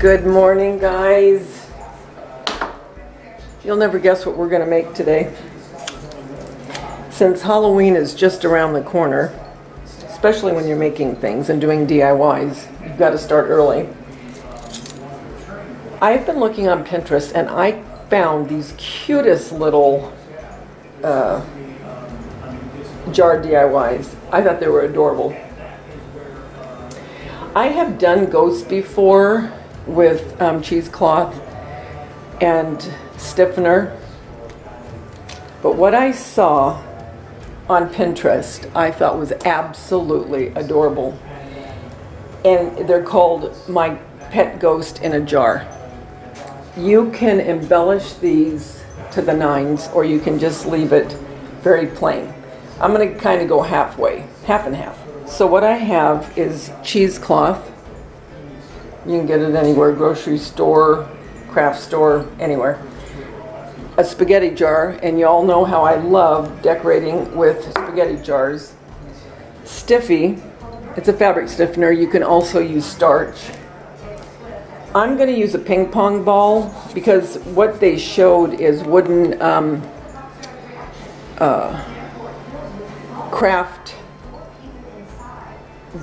Good morning, guys. You'll never guess what we're going to make today. Since Halloween is just around the corner, especially when you're making things and doing DIYs, you've got to start early. I've been looking on Pinterest and I found these cutest little uh, jar DIYs. I thought they were adorable. I have done ghosts before with um, cheesecloth and stiffener. But what I saw on Pinterest I thought was absolutely adorable. And they're called My Pet Ghost in a Jar. You can embellish these to the nines or you can just leave it very plain. I'm going to kind of go halfway, half and half. So what I have is cheesecloth you can get it anywhere, grocery store, craft store, anywhere. A spaghetti jar, and you all know how I love decorating with spaghetti jars. Stiffy, it's a fabric stiffener. You can also use starch. I'm going to use a ping pong ball because what they showed is wooden um, uh, craft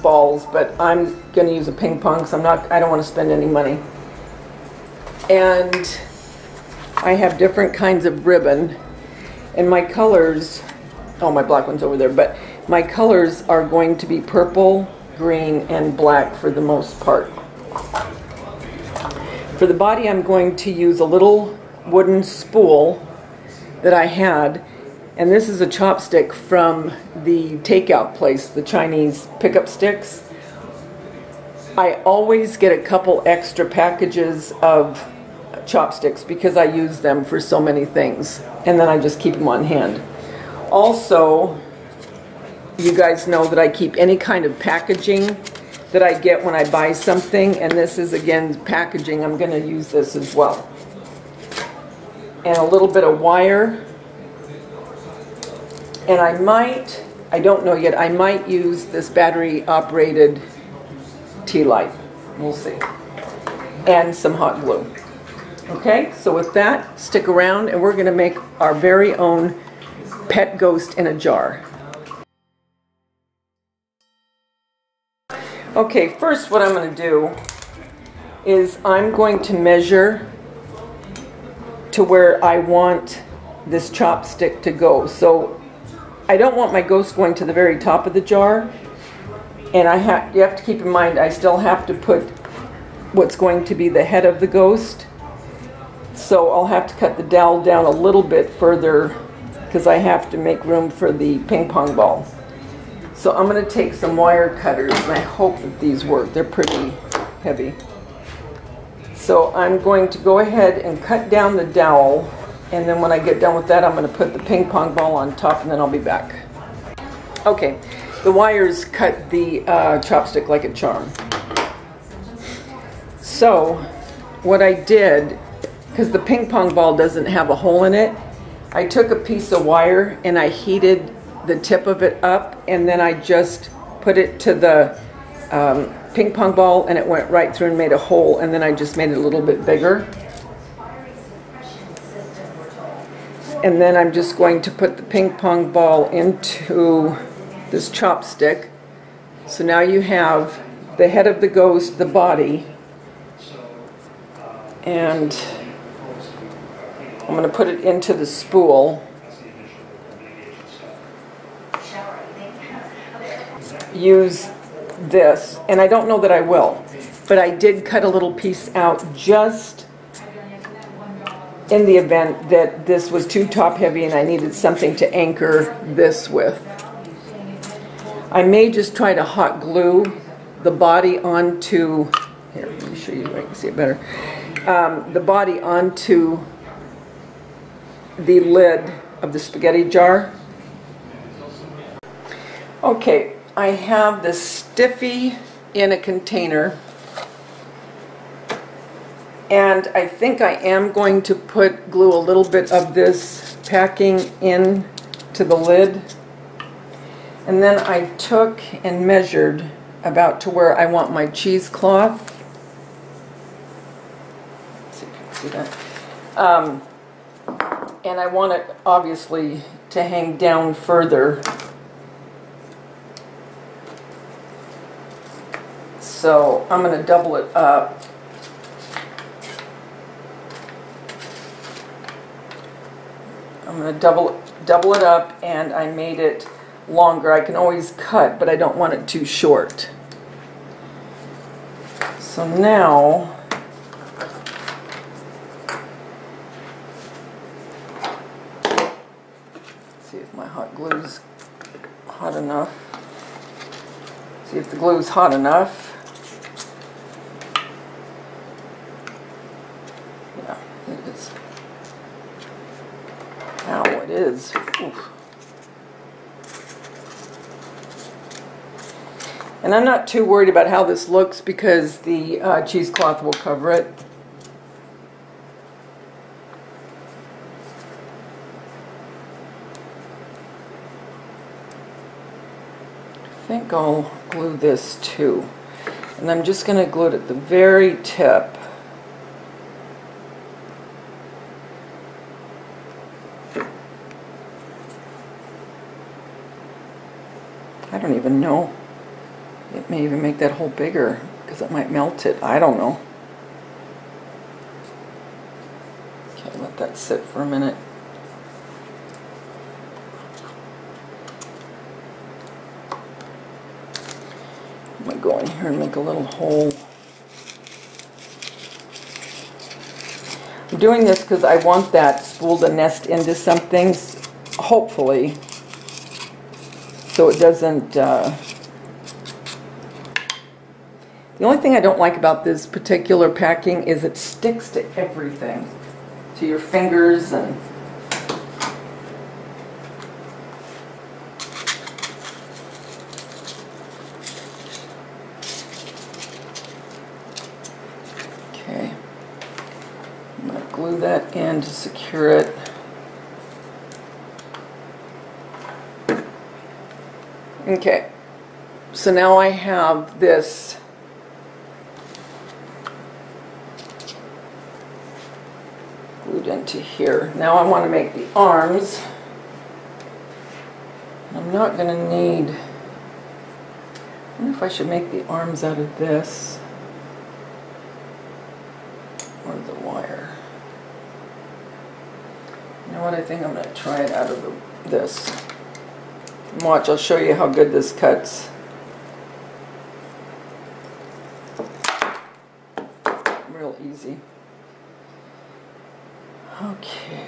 balls, but I'm going to use a ping pong because I'm not. I don't want to spend any money. And I have different kinds of ribbon, and my colors. Oh, my black one's over there, but my colors are going to be purple, green, and black for the most part. For the body, I'm going to use a little wooden spool that I had and this is a chopstick from the takeout place, the Chinese pickup sticks. I always get a couple extra packages of chopsticks because I use them for so many things. And then I just keep them on hand. Also, you guys know that I keep any kind of packaging that I get when I buy something. And this is, again, packaging. I'm going to use this as well. And a little bit of wire and I might, I don't know yet, I might use this battery operated tea light. We'll see. And some hot glue. Okay, so with that, stick around and we're going to make our very own pet ghost in a jar. Okay, first what I'm going to do is I'm going to measure to where I want this chopstick to go. So I don't want my ghost going to the very top of the jar. And I have, you have to keep in mind, I still have to put what's going to be the head of the ghost. So I'll have to cut the dowel down a little bit further because I have to make room for the ping pong ball. So I'm going to take some wire cutters and I hope that these work. They're pretty heavy. So I'm going to go ahead and cut down the dowel and then when I get done with that, I'm going to put the ping pong ball on top and then I'll be back. Okay, the wires cut the uh, chopstick like a charm. So what I did, because the ping pong ball doesn't have a hole in it, I took a piece of wire and I heated the tip of it up and then I just put it to the um, ping pong ball and it went right through and made a hole and then I just made it a little bit bigger. And then I'm just going to put the ping pong ball into this chopstick. So now you have the head of the ghost, the body, and I'm going to put it into the spool. Use this, and I don't know that I will, but I did cut a little piece out just in the event that this was too top heavy and I needed something to anchor this with. I may just try to hot glue the body onto, here, let me show you, I can see it better, um, the body onto the lid of the spaghetti jar. Okay, I have the stiffy in a container and I think I am going to put glue a little bit of this packing in to the lid. And then I took and measured about to where I want my cheesecloth. See that. Um, and I want it obviously to hang down further. So I'm going to double it up. I'm going to double double it up and I made it longer. I can always cut, but I don't want it too short. So now see if my hot glue's hot enough. See if the glue's hot enough. Yeah, it is. Ow, it is. Oof. And I'm not too worried about how this looks because the uh, cheesecloth will cover it. I think I'll glue this too. And I'm just going to glue it at the very tip. I don't even know. May even make that hole bigger because it might melt it. I don't know. Okay, let that sit for a minute. I'm going to go in here and make a little hole. I'm doing this because I want that spool to nest into something, hopefully, so it doesn't uh, the only thing I don't like about this particular packing is it sticks to everything, to your fingers and Okay, I'm going to glue that in to secure it. Okay, so now I have this glued into here. Now I want to make the arms. I'm not going to need, I wonder if I should make the arms out of this or the wire. You know what, I think I'm going to try it out of the, this. Watch, I'll show you how good this cuts. Real easy. Okay.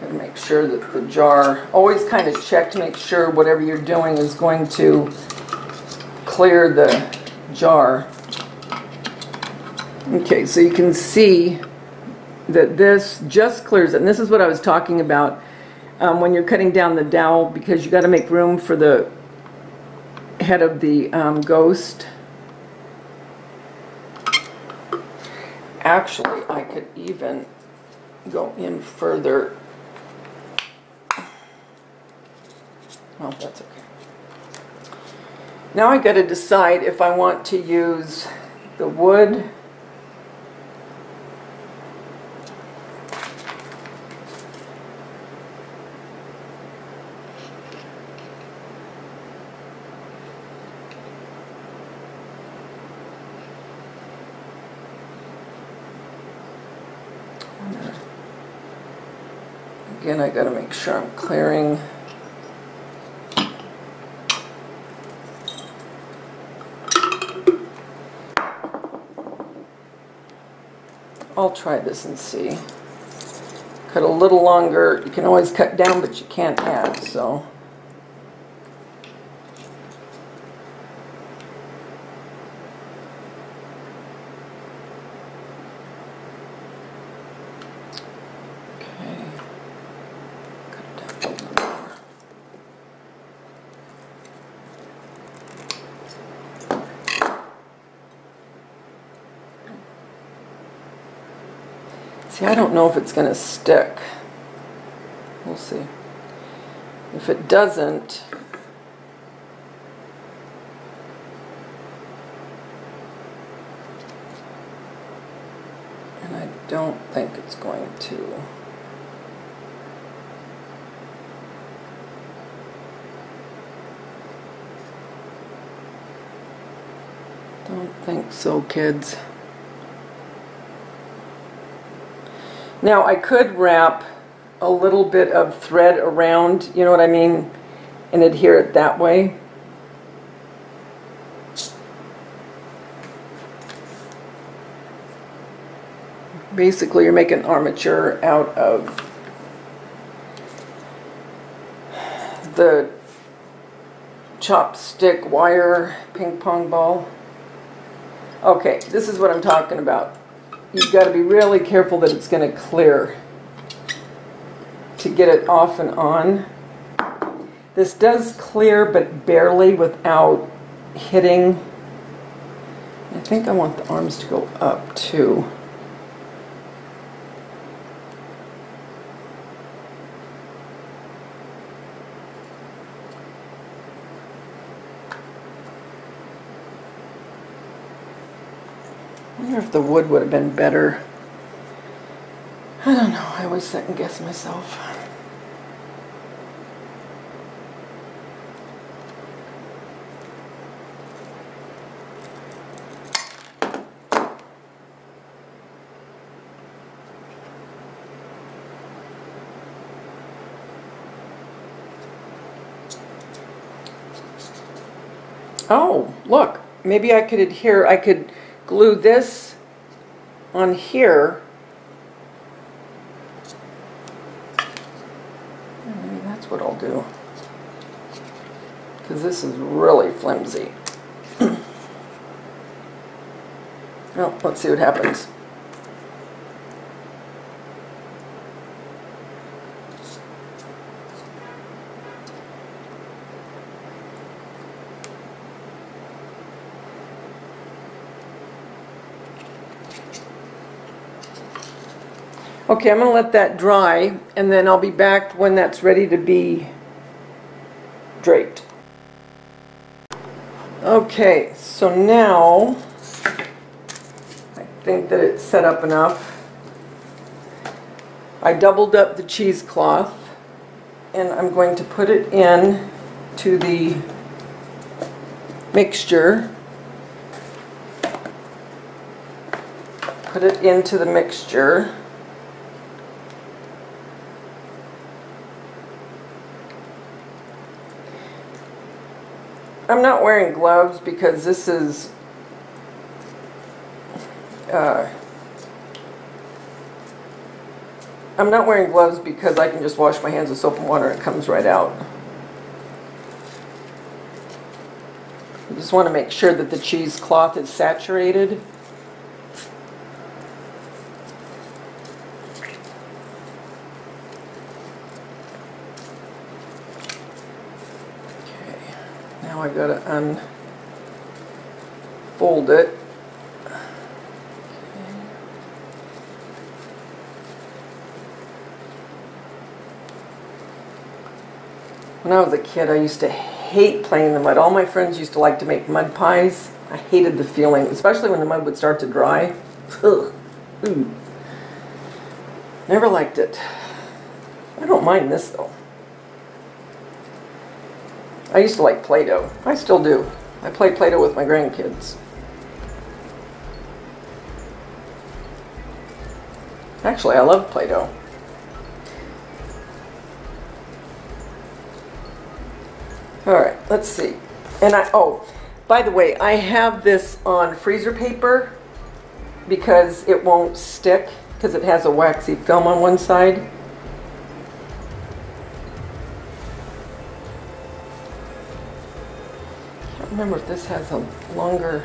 Gotta make sure that the jar, always kind of check to make sure whatever you're doing is going to clear the jar. Okay, so you can see that this just clears it. And this is what I was talking about um, when you're cutting down the dowel because you got to make room for the head of the um, ghost. Actually, I could even go in further. Well, that's okay. Now I got to decide if I want to use the wood Again, I got to make sure I'm clearing. I'll try this and see. Cut a little longer. You can always cut down, but you can't add, so. See, I don't know if it's going to stick. We'll see. If it doesn't, and I don't think it's going to. Don't think so, kids. Now I could wrap a little bit of thread around, you know what I mean, and adhere it that way. Basically, you're making armature out of the chopstick wire ping pong ball. Okay, this is what I'm talking about. You've got to be really careful that it's going to clear to get it off and on. This does clear, but barely without hitting. I think I want the arms to go up too. The wood would have been better. I don't know. I always second guess myself. Oh, look, maybe I could adhere, I could glue this on here. Maybe that's what I'll do. Because this is really flimsy. well, let's see what happens. Okay, I'm going to let that dry, and then I'll be back when that's ready to be draped. Okay, so now I think that it's set up enough. I doubled up the cheesecloth, and I'm going to put it in to the mixture. Put it into the mixture. I'm not wearing gloves because this is uh, I'm not wearing gloves because I can just wash my hands with soap and water and it comes right out. I just want to make sure that the cheesecloth is saturated. Now I gotta unfold it. When I was a kid, I used to hate playing in the mud. All my friends used to like to make mud pies. I hated the feeling, especially when the mud would start to dry. Ugh. Never liked it. I don't mind this though. I used to like Play-Doh. I still do. I play Play-Doh with my grandkids. Actually, I love Play-Doh. All right, let's see. And I, oh, by the way, I have this on freezer paper because it won't stick because it has a waxy film on one side. Remember if this has a longer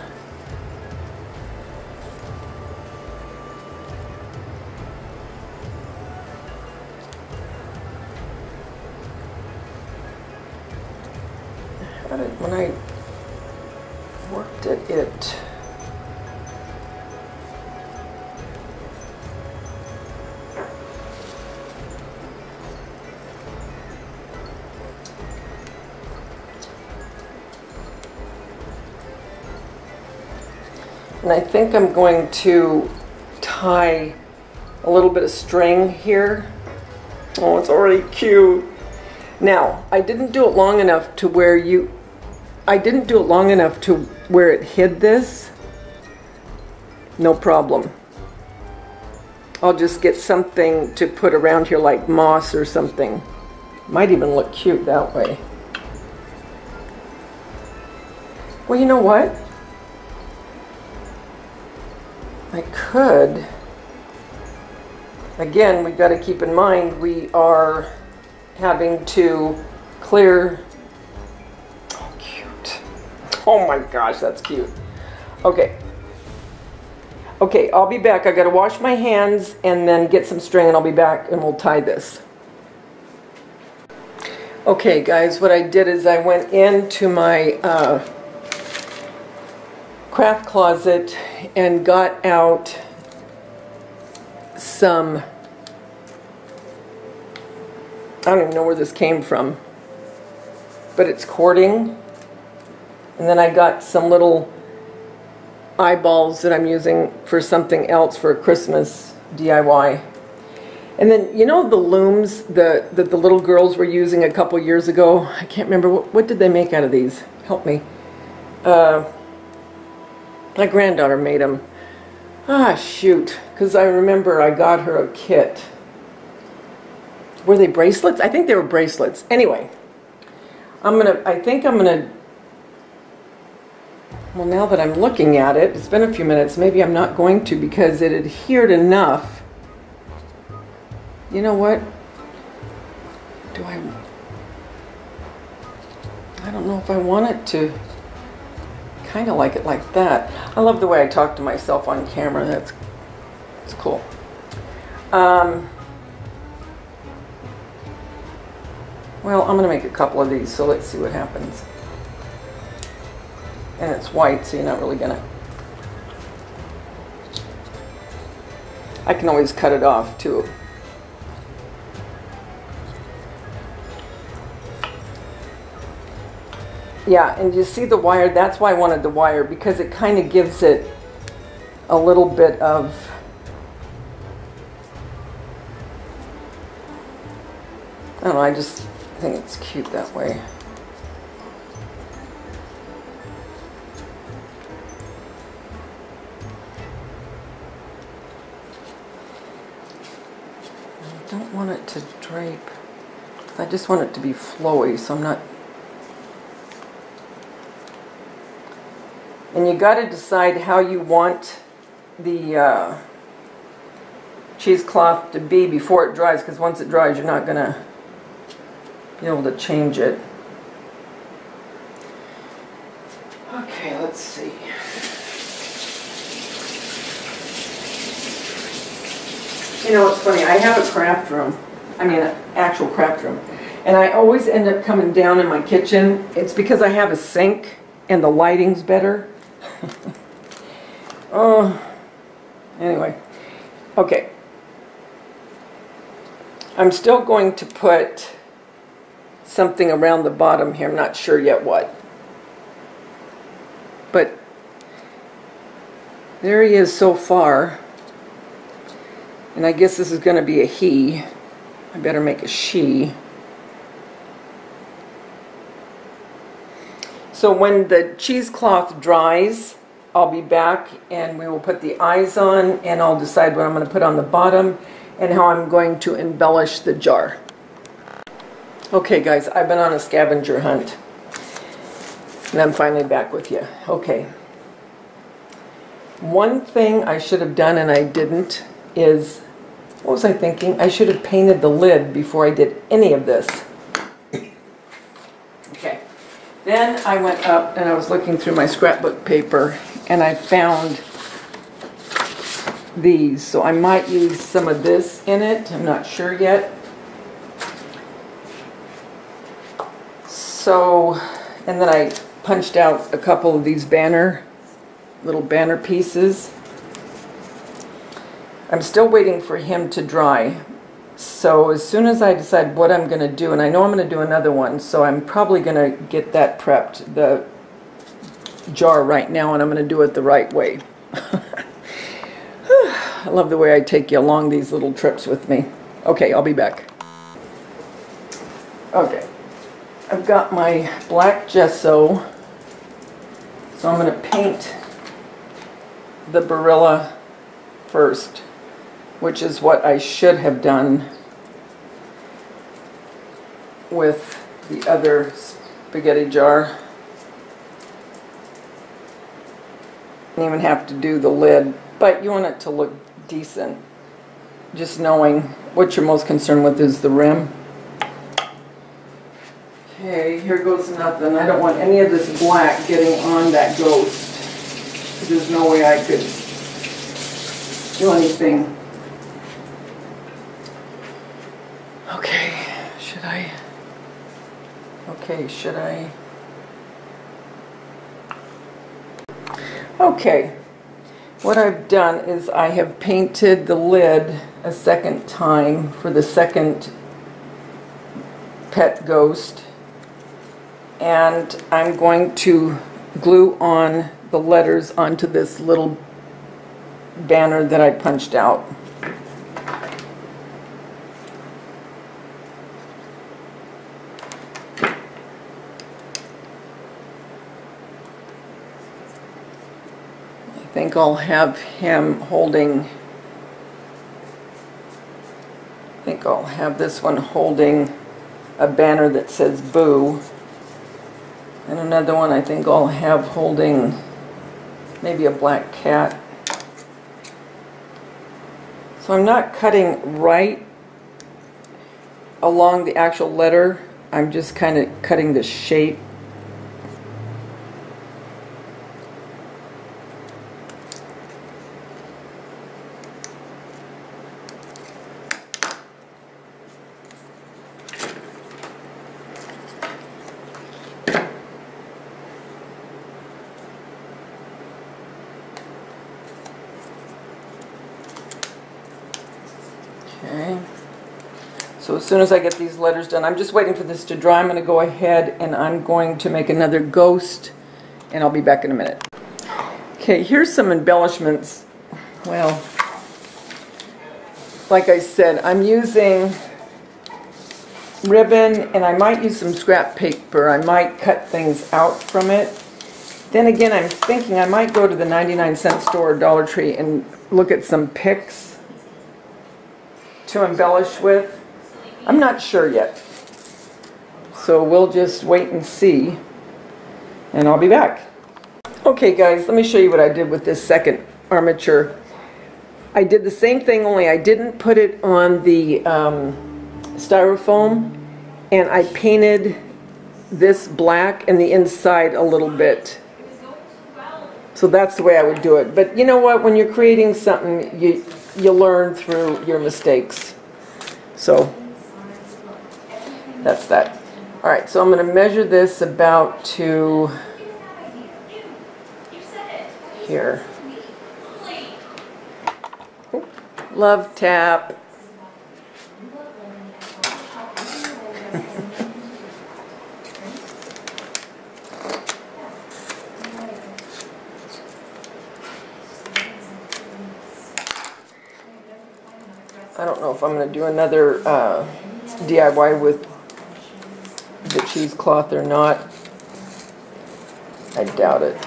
think I'm going to tie a little bit of string here. Oh, it's already cute. Now, I didn't do it long enough to where you, I didn't do it long enough to where it hid this. No problem. I'll just get something to put around here like moss or something. Might even look cute that way. Well, you know what? Could. Again, we've got to keep in mind we are having to clear. Oh, cute. Oh my gosh, that's cute. Okay. Okay, I'll be back. I got to wash my hands and then get some string and I'll be back and we'll tie this. Okay, guys, what I did is I went into my uh, craft closet and got out some, I don't even know where this came from, but it's cording. And then I got some little eyeballs that I'm using for something else for a Christmas DIY. And then, you know the looms that the, the, little girls were using a couple years ago? I can't remember. What, what did they make out of these? Help me. Uh, my granddaughter made them. Ah, shoot. Because I remember I got her a kit. Were they bracelets? I think they were bracelets. Anyway, I'm going to, I think I'm going to, well, now that I'm looking at it, it's been a few minutes, maybe I'm not going to because it adhered enough. You know what? Do I, I don't know if I want it to kind of like it like that. I love the way I talk to myself on camera. That's, that's cool. Um, well, I'm going to make a couple of these, so let's see what happens. And it's white, so you're not really going to... I can always cut it off, too. Yeah, and you see the wire, that's why I wanted the wire, because it kind of gives it a little bit of I don't know, I just think it's cute that way. I don't want it to drape. I just want it to be flowy, so I'm not And you got to decide how you want the uh, cheesecloth to be before it dries because once it dries you're not going to be able to change it. Okay, let's see. You know, it's funny, I have a craft room. I mean, an actual craft room. And I always end up coming down in my kitchen. It's because I have a sink and the lighting's better. oh, anyway. Okay. I'm still going to put something around the bottom here. I'm not sure yet what. But there he is so far. And I guess this is going to be a he. I better make a she. So when the cheesecloth dries, I'll be back and we will put the eyes on and I'll decide what I'm going to put on the bottom and how I'm going to embellish the jar. Okay guys, I've been on a scavenger hunt and I'm finally back with you. Okay. One thing I should have done and I didn't is, what was I thinking? I should have painted the lid before I did any of this. Then I went up and I was looking through my scrapbook paper and I found these. So I might use some of this in it. I'm not sure yet. So, and then I punched out a couple of these banner, little banner pieces. I'm still waiting for him to dry, so as soon as I decide what I'm going to do, and I know I'm going to do another one, so I'm probably going to get that prepped, the jar right now, and I'm going to do it the right way. I love the way I take you along these little trips with me. Okay, I'll be back. Okay, I've got my black gesso, so I'm going to paint the Barilla first, which is what I should have done with the other spaghetti jar. Didn't even have to do the lid, but you want it to look decent. Just knowing what you're most concerned with is the rim. Okay, here goes nothing. I don't want any of this black getting on that ghost. There's no way I could do anything. Okay, should I? Okay, should I? Okay, what I've done is I have painted the lid a second time for the second pet ghost and I'm going to glue on the letters onto this little banner that I punched out. Think I'll have him holding, I think I'll have this one holding a banner that says boo. And another one I think I'll have holding maybe a black cat. So I'm not cutting right along the actual letter. I'm just kind of cutting the shape. Soon as I get these letters done, I'm just waiting for this to dry. I'm going to go ahead and I'm going to make another ghost and I'll be back in a minute. Okay, here's some embellishments. Well, like I said, I'm using ribbon and I might use some scrap paper. I might cut things out from it. Then again, I'm thinking I might go to the 99 cent store or Dollar Tree and look at some picks to embellish with. I'm not sure yet. So we'll just wait and see. And I'll be back. Okay guys, let me show you what I did with this second armature. I did the same thing, only I didn't put it on the um, styrofoam. And I painted this black and the inside a little bit. So that's the way I would do it. But you know what? When you're creating something, you you learn through your mistakes. So that's that. All right, so I'm going to measure this about to here. Love tap. I don't know if I'm going to do another uh, DIY with the cheesecloth or not. I doubt it.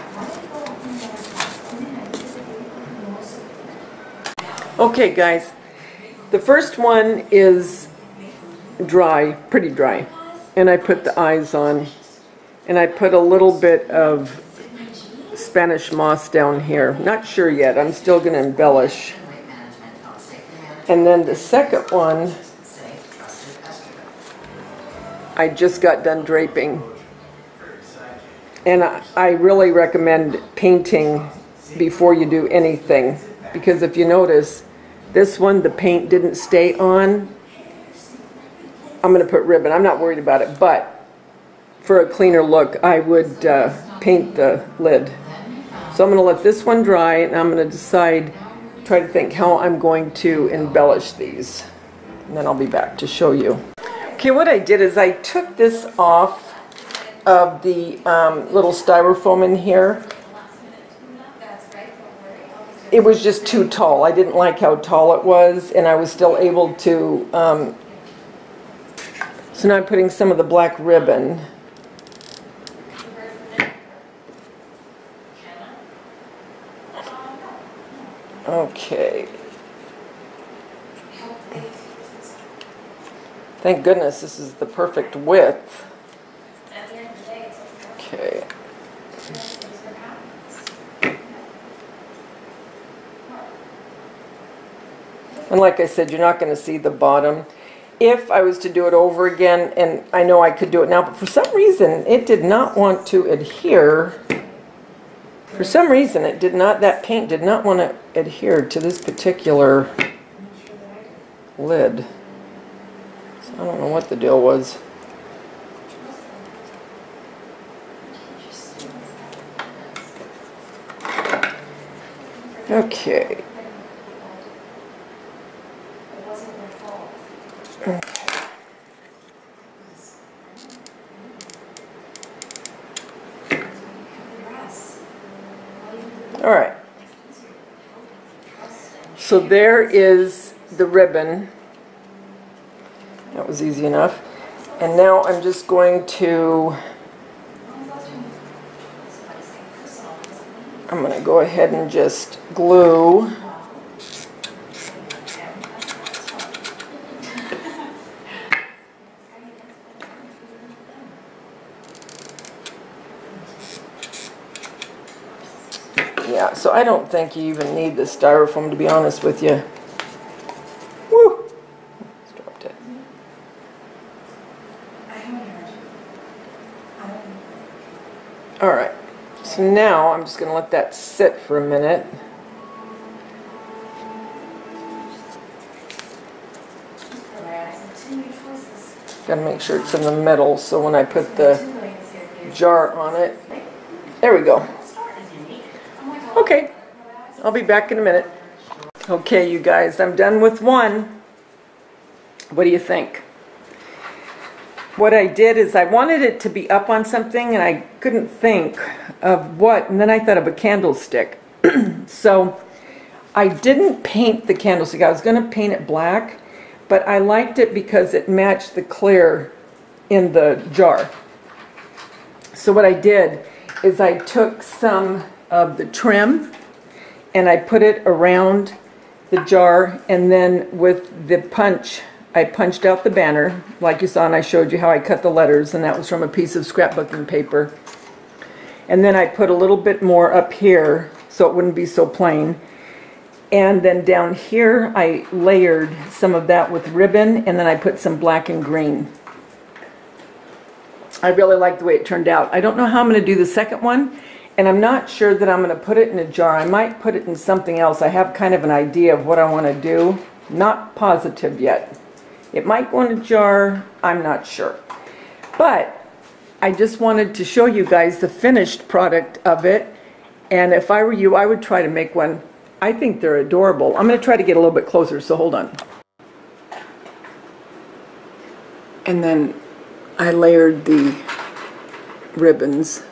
Okay guys, the first one is dry, pretty dry. And I put the eyes on and I put a little bit of Spanish moss down here. Not sure yet, I'm still going to embellish. And then the second one, I just got done draping. And I, I really recommend painting before you do anything. Because if you notice, this one, the paint didn't stay on. I'm going to put ribbon. I'm not worried about it. But for a cleaner look, I would uh, paint the lid. So I'm going to let this one dry and I'm going to decide try to think how I'm going to embellish these. And then I'll be back to show you. Okay, what I did is I took this off of the um, little styrofoam in here. it was just too tall. I didn't like how tall it was, and I was still able to, um, so now I'm putting some of the black ribbon. Okay. Thank goodness this is the perfect width. Okay. And like I said, you're not going to see the bottom. If I was to do it over again, and I know I could do it now, but for some reason it did not want to adhere. For some reason it did not, that paint did not want to adhere to this particular lid. I don't know what the deal was. Okay. All right. So there is the ribbon. Was easy enough. And now I'm just going to, I'm going to go ahead and just glue. Yeah, so I don't think you even need the styrofoam to be honest with you. Woo! Just dropped it. All right, now I'm just going to let that sit for a minute. Got to make sure it's in the middle so when I put the jar on it, there we go. Okay, I'll be back in a minute. Okay, you guys, I'm done with one. What do you think? What I did is I wanted it to be up on something and I couldn't think of what, and then I thought of a candlestick. so I didn't paint the candlestick. I was going to paint it black, but I liked it because it matched the clear in the jar. So what I did is I took some of the trim and I put it around the jar and then with the punch I punched out the banner like you saw and I showed you how I cut the letters and that was from a piece of scrapbooking paper and then I put a little bit more up here so it wouldn't be so plain and then down here I layered some of that with ribbon and then I put some black and green I really like the way it turned out I don't know how I'm going to do the second one and I'm not sure that I'm going to put it in a jar. I might put it in something else. I have kind of an idea of what I want to do. Not positive yet. It might go in a jar. I'm not sure. But I just wanted to show you guys the finished product of it. And if I were you, I would try to make one. I think they're adorable. I'm going to try to get a little bit closer, so hold on. And then I layered the ribbons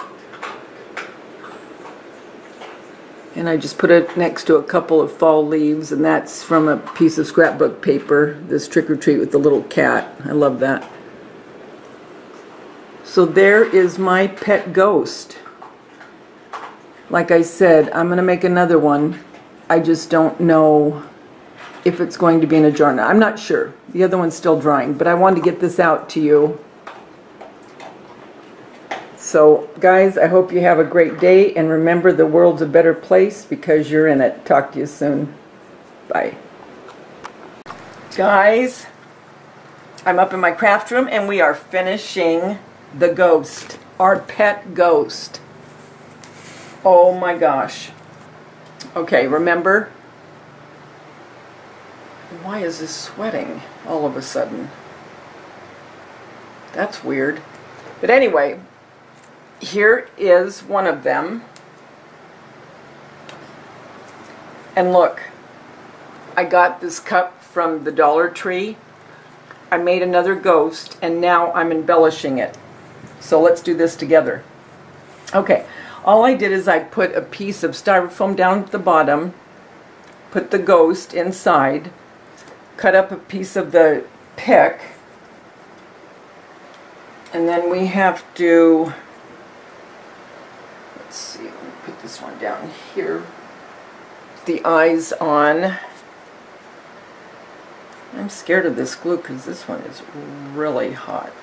and I just put it next to a couple of fall leaves and that's from a piece of scrapbook paper this trick or treat with the little cat. I love that. So there is my pet ghost. Like I said I'm gonna make another one. I just don't know if it's going to be in a jar now I'm not sure. The other one's still drying but I wanted to get this out to you so, guys, I hope you have a great day. And remember, the world's a better place because you're in it. Talk to you soon. Bye. Guys, I'm up in my craft room and we are finishing the ghost, our pet ghost. Oh my gosh. Okay, remember? Why is this sweating all of a sudden? That's weird. But anyway, here is one of them. And look, I got this cup from the Dollar Tree. I made another ghost and now I'm embellishing it. So let's do this together. Okay, all I did is I put a piece of styrofoam down at the bottom put the ghost inside, cut up a piece of the pick, and then we have to, let's see, let me put this one down here, the eyes on. I'm scared of this glue because this one is really hot.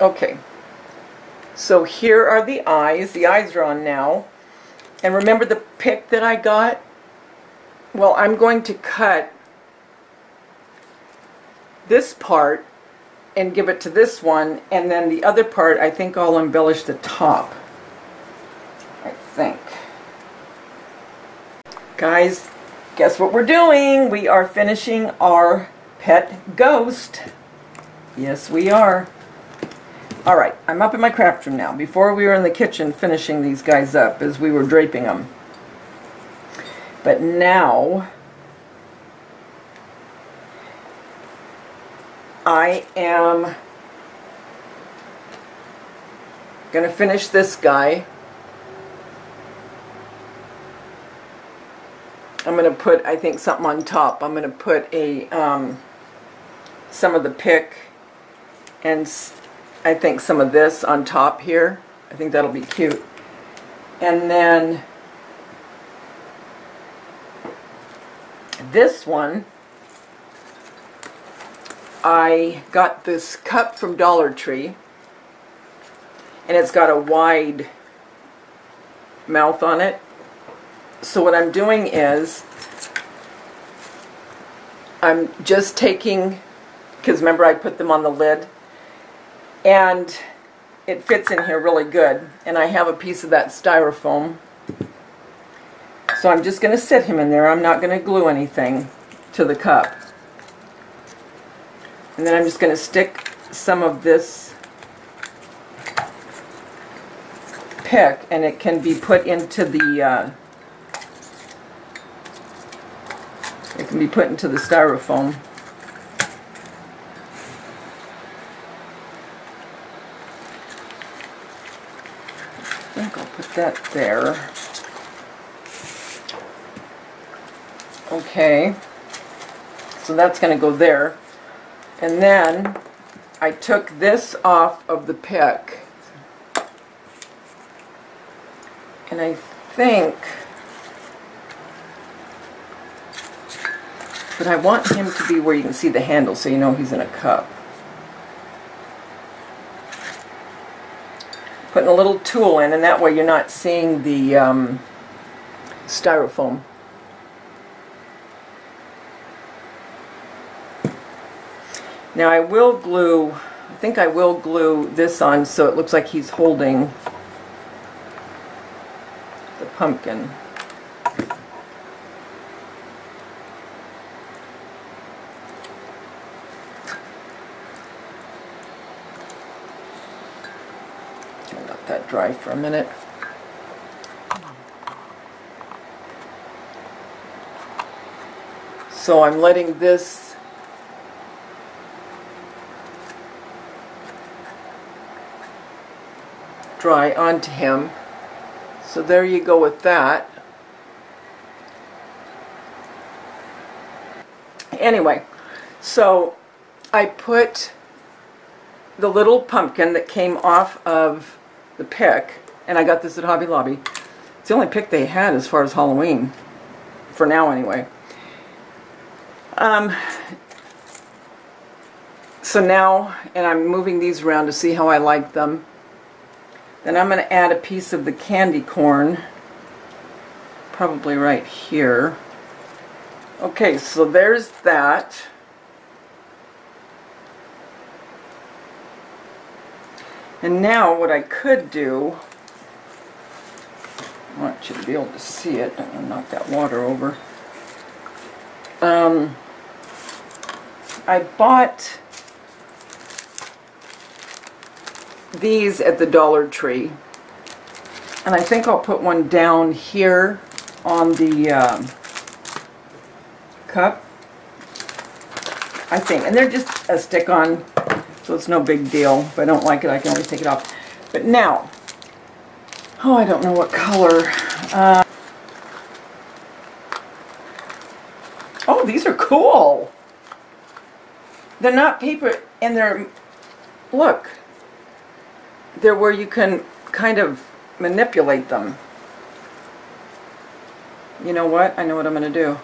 Okay, so here are the eyes. The eyes are on now. And remember the pick that I got? Well, I'm going to cut this part and give it to this one, and then the other part, I think I'll embellish the top. I think. Guys, guess what we're doing? We are finishing our pet ghost. Yes, we are. All right, I'm up in my craft room now. Before we were in the kitchen finishing these guys up as we were draping them. But now, I am going to finish this guy. I'm going to put, I think, something on top. I'm going to put a, um, some of the pick and I think some of this on top here. I think that'll be cute. And then this one, I got this cup from Dollar Tree and it's got a wide mouth on it. So what I'm doing is I'm just taking, because remember I put them on the lid, and it fits in here really good. And I have a piece of that styrofoam. So I'm just going to sit him in there. I'm not going to glue anything to the cup. And then I'm just going to stick some of this pick and it can be put into the uh, it can be put into the styrofoam that there. Okay, so that's going to go there. And then I took this off of the pick. And I think but I want him to be where you can see the handle so you know he's in a cup. Putting a little tulle in and that way you're not seeing the um, styrofoam. Now I will glue, I think I will glue this on so it looks like he's holding the pumpkin. Dry for a minute. So I'm letting this dry onto him. So there you go with that. Anyway, so I put the little pumpkin that came off of the pick, and I got this at Hobby Lobby. It's the only pick they had as far as Halloween, for now anyway. Um, so now, and I'm moving these around to see how I like them. Then I'm going to add a piece of the candy corn, probably right here. Okay, so there's that. And now what I could do, I want you to be able to see it, I'm going to knock that water over. Um, I bought these at the Dollar Tree. And I think I'll put one down here on the um, cup. I think. And they're just a stick-on, so it's no big deal. If I don't like it, I can always take it off. But now, oh, I don't know what color. Uh, oh, these are cool. They're not paper, and they're, look, they're where you can kind of manipulate them. You know what? I know what I'm going to do.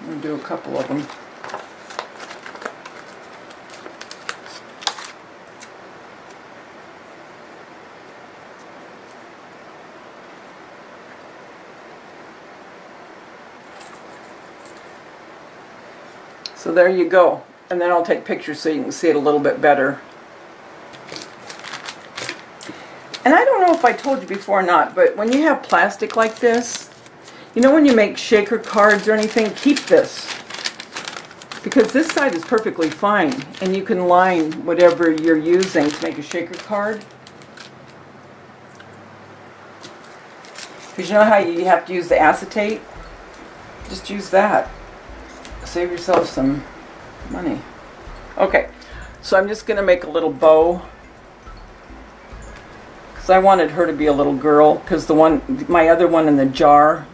I'm going to do a couple of them. So there you go. And then I'll take pictures so you can see it a little bit better. And I don't know if I told you before or not, but when you have plastic like this, you know when you make shaker cards or anything, keep this. Because this side is perfectly fine, and you can line whatever you're using to make a shaker card. Because you know how you have to use the acetate? Just use that. Save yourself some money. Okay, so I'm just going to make a little bow. Because I wanted her to be a little girl. Because the one, my other one in the jar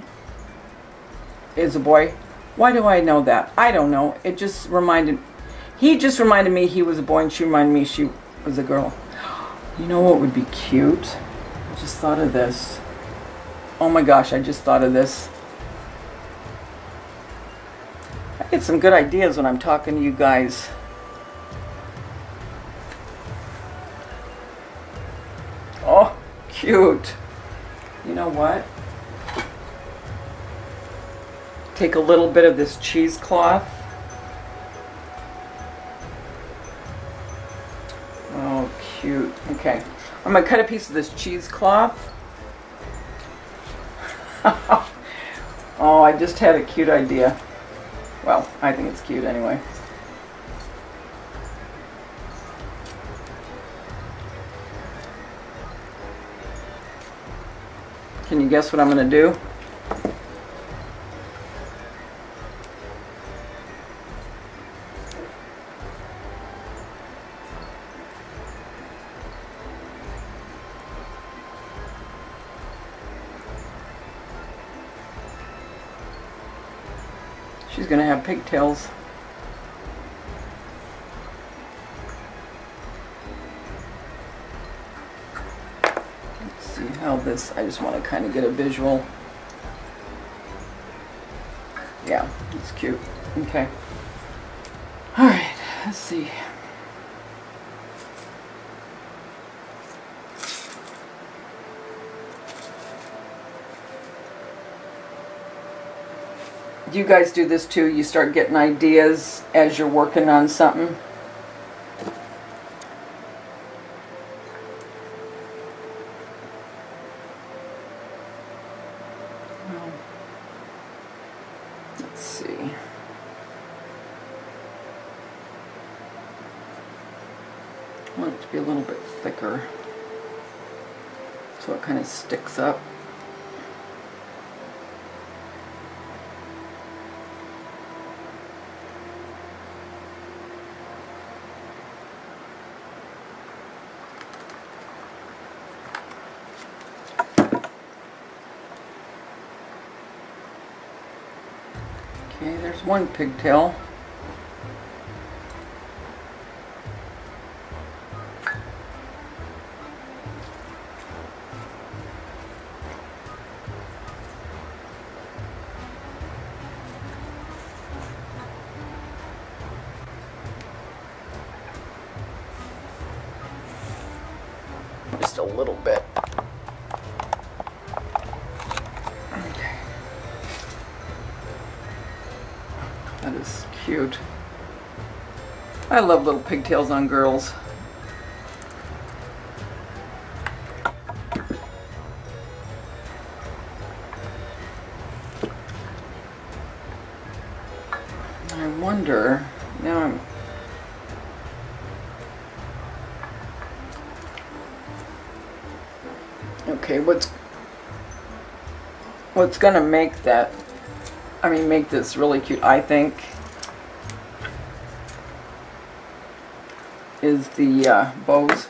is a boy. Why do I know that? I don't know. It just reminded, he just reminded me he was a boy and she reminded me she was a girl. You know what would be cute? I just thought of this. Oh my gosh, I just thought of this. Get some good ideas when I'm talking to you guys. Oh, cute. You know what? Take a little bit of this cheesecloth. Oh, cute. Okay. I'm going to cut a piece of this cheesecloth. oh, I just had a cute idea. Well, I think it's cute anyway. Can you guess what I'm going to do? Pigtails. Let's see how this, I just want to kind of get a visual. Yeah, it's cute. Okay. All right, let's see. You guys do this too? You start getting ideas as you're working on something? Want it to be a little bit thicker so it kind of sticks up. Okay, there's one pigtail. I love little pigtails on girls. I wonder, now I'm Okay, what's what's gonna make that I mean make this really cute I think is the uh, bows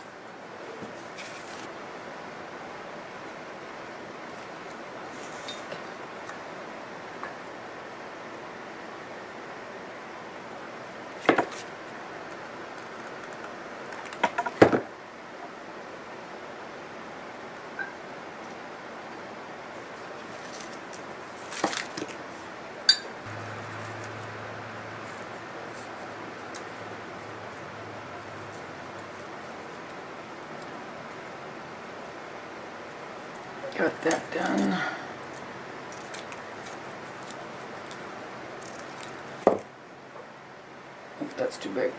Got that done. If that's too big.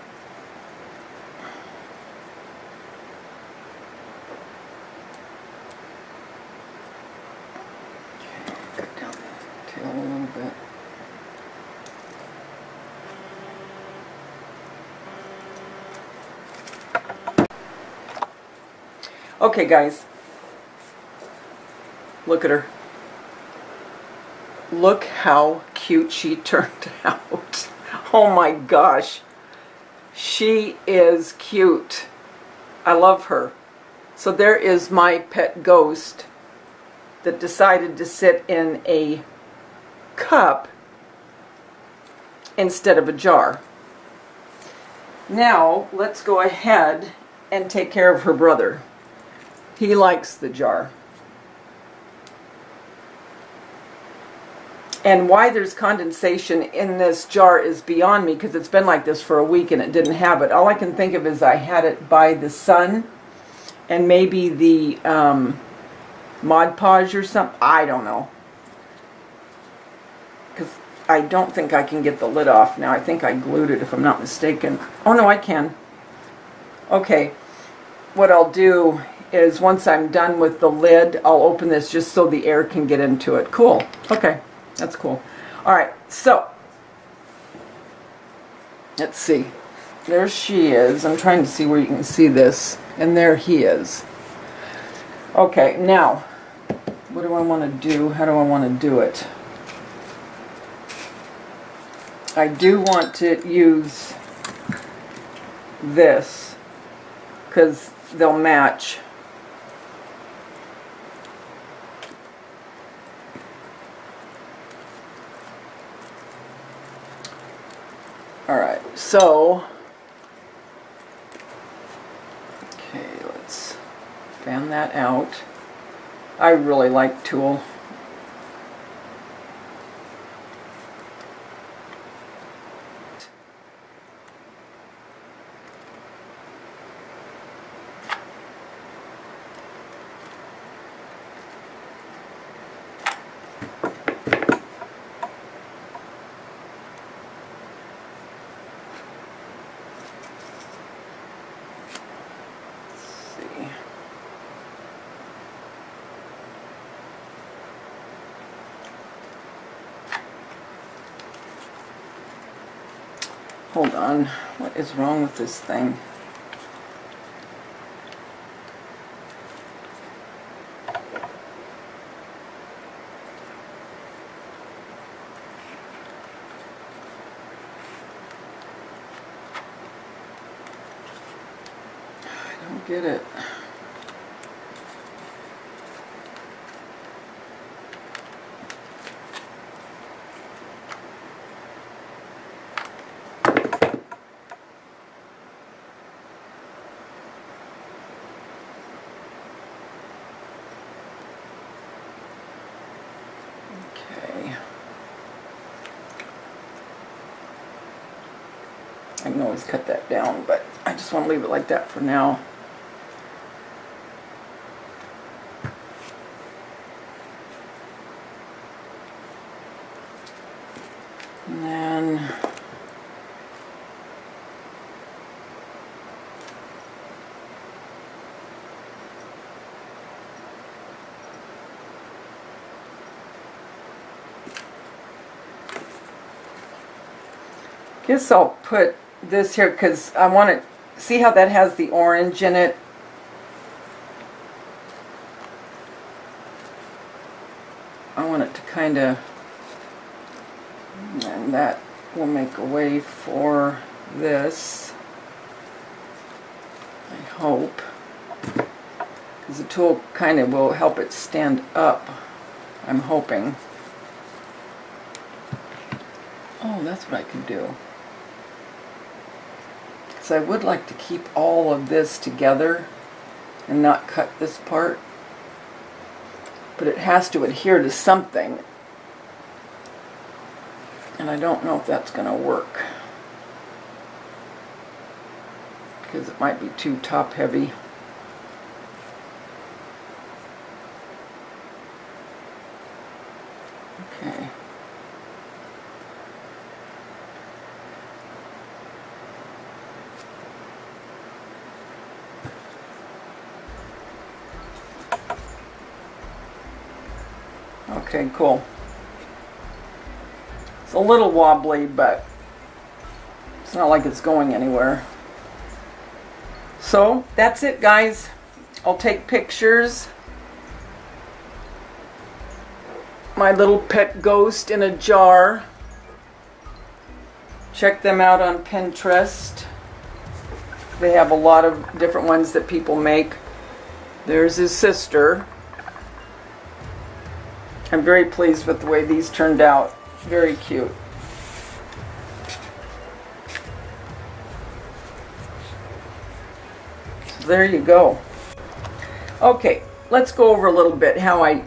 Okay, cut down the tail a little bit. Okay guys, Look at her. Look how cute she turned out. Oh my gosh. She is cute. I love her. So there is my pet ghost that decided to sit in a cup instead of a jar. Now, let's go ahead and take care of her brother. He likes the jar. And why there's condensation in this jar is beyond me because it's been like this for a week and it didn't have it. All I can think of is I had it by the sun and maybe the um, Mod Podge or something. I don't know. Because I don't think I can get the lid off now. I think I glued it if I'm not mistaken. Oh no, I can. Okay. What I'll do is once I'm done with the lid, I'll open this just so the air can get into it. Cool. Okay. That's cool. All right, so let's see. There she is. I'm trying to see where you can see this. And there he is. Okay, now, what do I want to do? How do I want to do it? I do want to use this because they'll match. Alright, so, okay, let's fan that out. I really like tulle. see. Hold on. What is wrong with this thing? I don't get it. Okay. I can always cut that down, but I just want to leave it like that for now. And then Guess I'll put this here because I want to see how that has the orange in it. I want it to kind of, and that will make a way for this, I hope, because the tulle kind of will help it stand up, I'm hoping. Oh, that's what I can do. Because I would like to keep all of this together and not cut this part but it has to adhere to something. And I don't know if that's going to work. Because it might be too top heavy. Okay. Okay, cool. It's a little wobbly, but it's not like it's going anywhere. So, that's it, guys. I'll take pictures. My little pet ghost in a jar. Check them out on Pinterest. They have a lot of different ones that people make. There's his sister. I'm very pleased with the way these turned out. Very cute. So there you go. Okay, let's go over a little bit how I,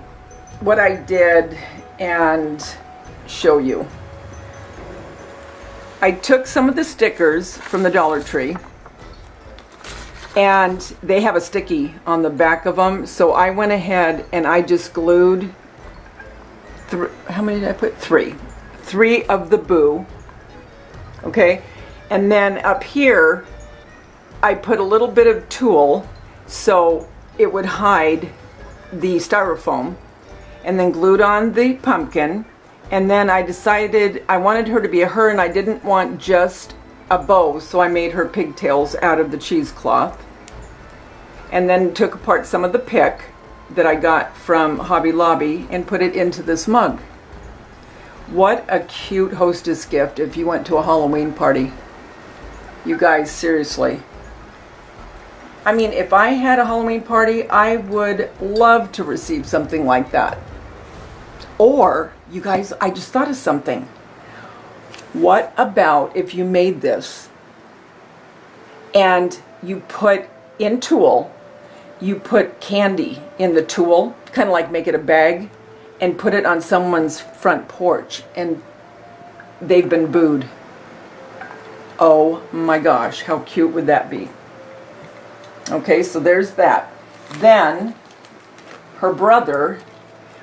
what I did and show you. I took some of the stickers from the Dollar Tree and they have a sticky on the back of them so I went ahead and I just glued three, how many did I put? Three. Three of the boo. Okay. And then up here, I put a little bit of tulle so it would hide the styrofoam and then glued on the pumpkin. And then I decided I wanted her to be a her and I didn't want just a bow, so I made her pigtails out of the cheesecloth. And then took apart some of the pick that I got from Hobby Lobby and put it into this mug. What a cute hostess gift if you went to a Halloween party. You guys, seriously. I mean, if I had a Halloween party, I would love to receive something like that. Or, you guys, I just thought of something. What about if you made this and you put in tulle you put candy in the tulle, kind of like make it a bag, and put it on someone's front porch, and they've been booed. Oh my gosh, how cute would that be? Okay, so there's that. Then, her brother,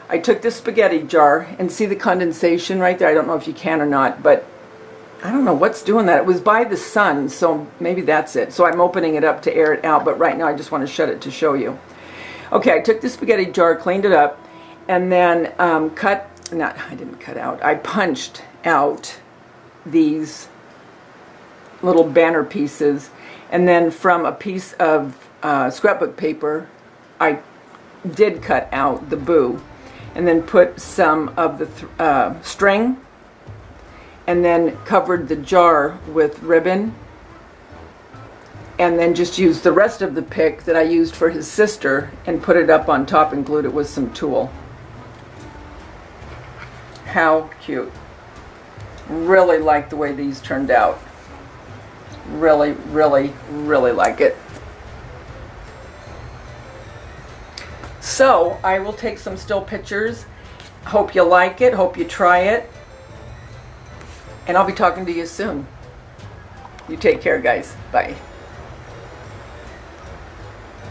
I took this spaghetti jar, and see the condensation right there? I don't know if you can or not, but I don't know what's doing that. It was by the sun, so maybe that's it. So I'm opening it up to air it out, but right now I just want to shut it to show you. Okay, I took the spaghetti jar, cleaned it up, and then um, cut, not, I didn't cut out, I punched out these little banner pieces, and then from a piece of uh, scrapbook paper, I did cut out the boo, and then put some of the th uh, string and then covered the jar with ribbon and then just used the rest of the pick that I used for his sister and put it up on top and glued it with some tulle. How cute. Really like the way these turned out. Really, really, really like it. So, I will take some still pictures. Hope you like it. Hope you try it. And I'll be talking to you soon. You take care, guys. Bye.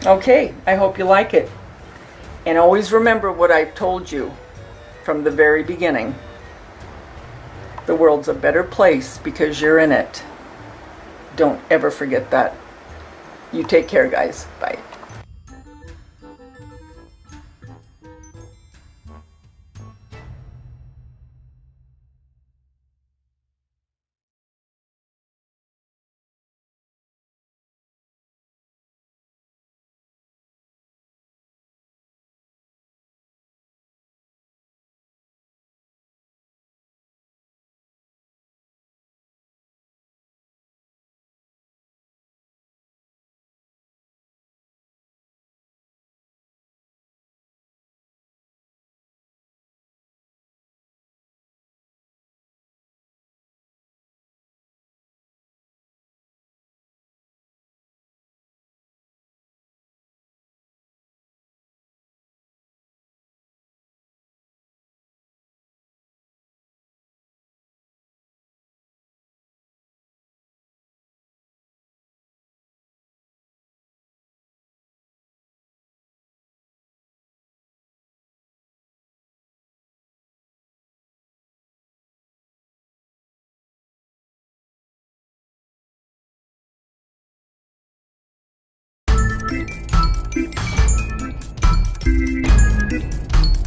Okay, I hope you like it. And always remember what I've told you from the very beginning. The world's a better place because you're in it. Don't ever forget that. You take care, guys. Bye.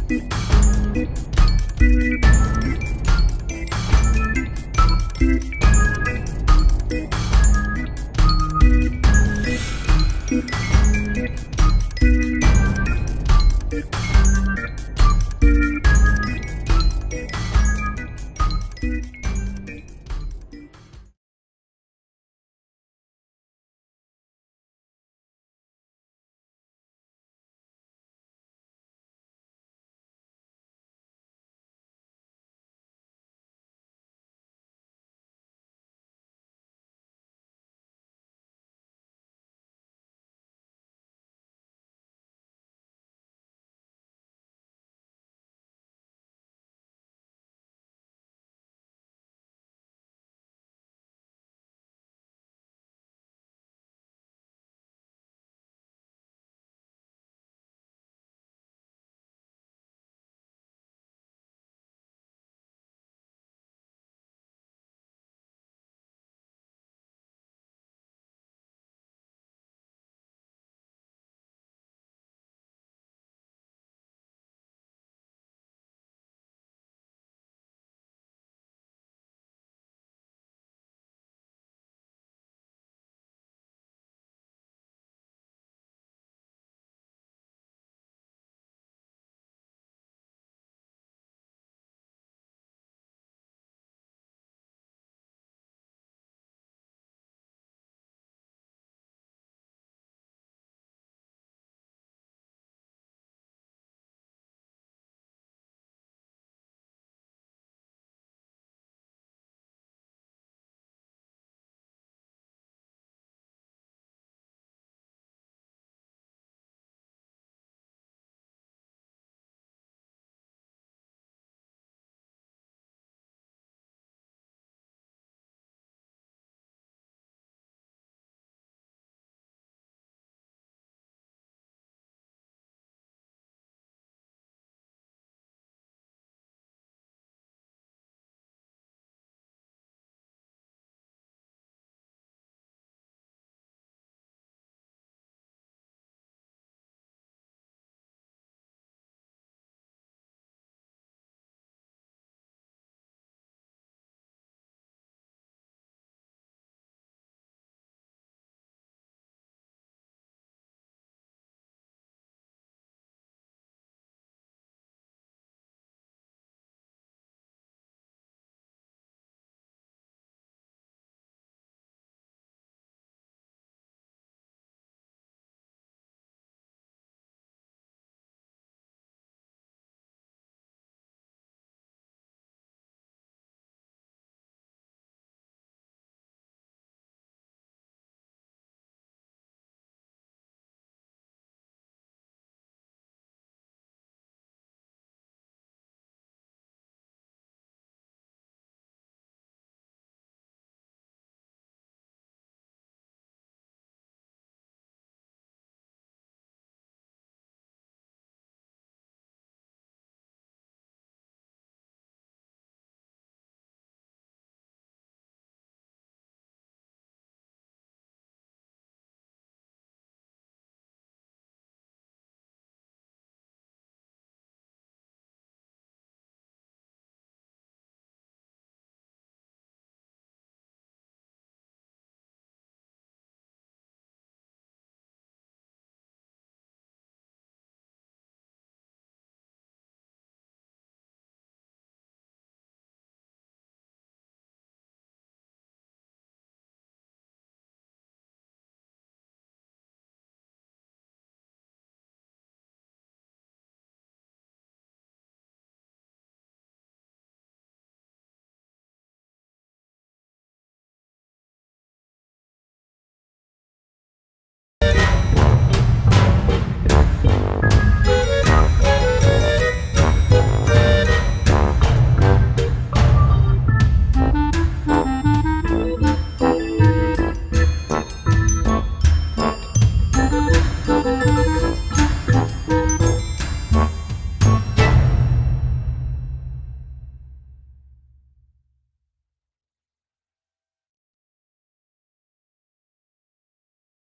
Thank